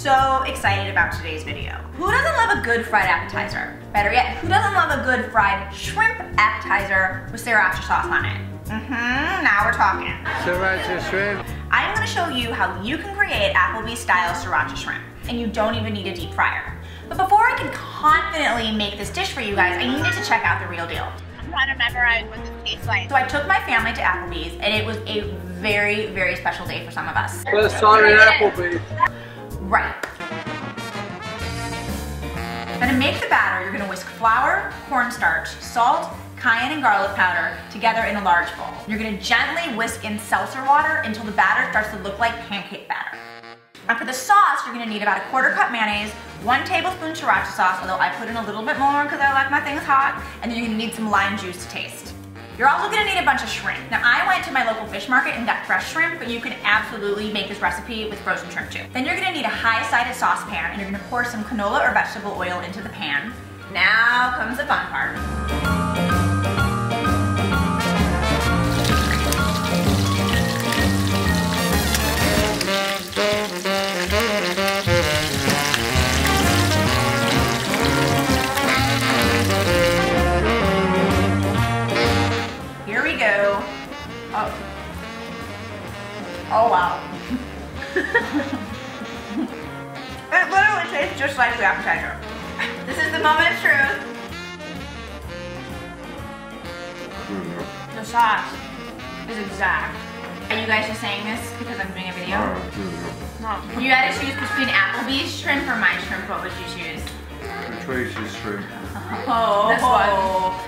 so excited about today's video. Who doesn't love a good fried appetizer? Better yet, who doesn't love a good fried shrimp appetizer with sriracha sauce on it? Mm-hmm, now we're talking. Sriracha shrimp. I'm gonna show you how you can create Applebee's style sriracha shrimp, and you don't even need a deep fryer. But before I can confidently make this dish for you guys, I needed to check out the real deal. I'm trying to memorize what this tastes like. So I took my family to Applebee's, and it was a very, very special day for some of us. First time in Applebee's. Right. Now to make the batter, you're gonna whisk flour, cornstarch, salt, cayenne and garlic powder together in a large bowl. You're gonna gently whisk in seltzer water until the batter starts to look like pancake batter. And for the sauce, you're gonna need about a quarter cup mayonnaise, one tablespoon sriracha sauce, although I put in a little bit more because I like my things hot, and then you're gonna need some lime juice to taste. You're also gonna need a bunch of shrimp. Now I went to my local fish market and got fresh shrimp, but you can absolutely make this recipe with frozen shrimp too. Then you're gonna need a high-sided saucepan and you're gonna pour some canola or vegetable oil into the pan. Now comes the fun part. Oh wow. it literally tastes just like the appetizer. This is the moment of truth. The sauce is exact. Are you guys just saying this because I'm doing a video? If you had to choose between Applebee's shrimp or my shrimp, what would you choose? Patricia's shrimp. Oh, this one. Oh.